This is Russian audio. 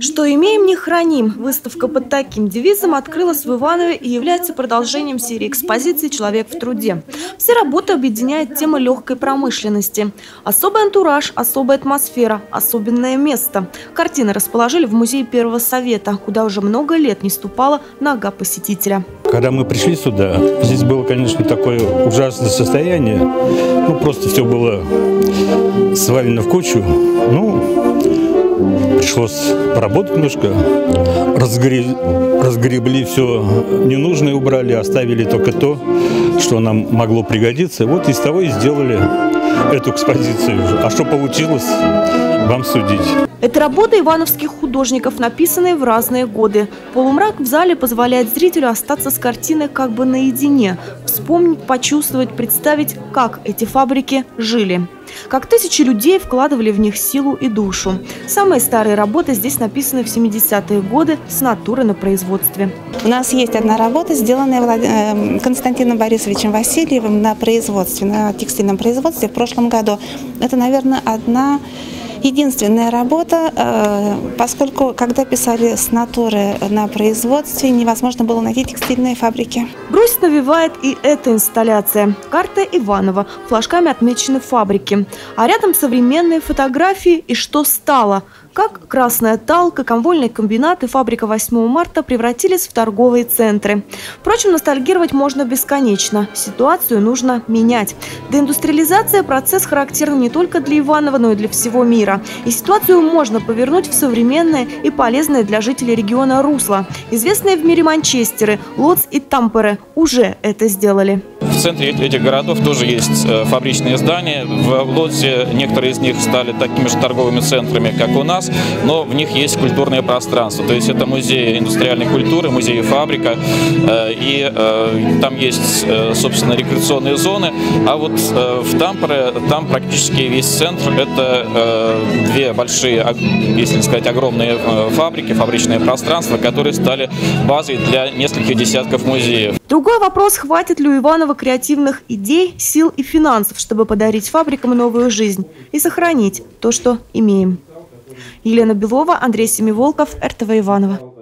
Что имеем, не храним. Выставка под таким девизом открылась в Иванове и является продолжением серии экспозиций «Человек в труде». Все работы объединяет тема легкой промышленности. Особый антураж, особая атмосфера, особенное место. Картины расположили в музее Первого Совета, куда уже много лет не ступала нога посетителя. Когда мы пришли сюда, здесь было, конечно, такое ужасное состояние. Ну, просто все было свалено в кучу. Ну, пришлось поработать немножко. Разгреб... Разгребли все ненужное, убрали, оставили только то, что нам могло пригодиться. Вот из того и сделали эту экспозицию. А что получилось, вам судить. Это работа ивановских художников, написанные в разные годы. Полумрак в зале позволяет зрителю остаться с картиной как бы наедине, вспомнить, почувствовать, представить, как эти фабрики жили. Как тысячи людей вкладывали в них силу и душу. Самые старые работы здесь написаны в 70-е годы с натуры на производстве. У нас есть одна работа, сделанная э, Константином Борисовичем Васильевым на производстве, на текстильном производстве в прошлом году. Это, наверное, одна единственная работа, э, поскольку когда писали с натуры на производстве, невозможно было найти текстильные фабрики. Грусть навевает и эта инсталляция. Карта Иванова. Флажками отмечены фабрики. А рядом современные фотографии и что стало – как Красная Талка, комвольный комбинат и фабрика 8 марта превратились в торговые центры. Впрочем, ностальгировать можно бесконечно. Ситуацию нужно менять. Деиндустриализация – процесс характерный не только для Иванова, но и для всего мира. И ситуацию можно повернуть в современное и полезное для жителей региона русло. Известные в мире Манчестеры, Лотс и Тампере уже это сделали. В центре этих городов тоже есть э, фабричные здания. В Лодзе некоторые из них стали такими же торговыми центрами, как у нас, но в них есть культурное пространство. То есть это музей индустриальной культуры, музей и фабрика, э, и э, там есть, собственно, рекреационные зоны. А вот в Тампере, там практически весь центр – это две большие, если сказать, огромные фабрики, фабричные пространства, которые стали базой для нескольких десятков музеев. Другой вопрос, хватит ли у Иванова креативных идей, сил и финансов, чтобы подарить фабрикам новую жизнь и сохранить то, что имеем. Елена Белова, Андрей Семиволков, РТВ Иванова.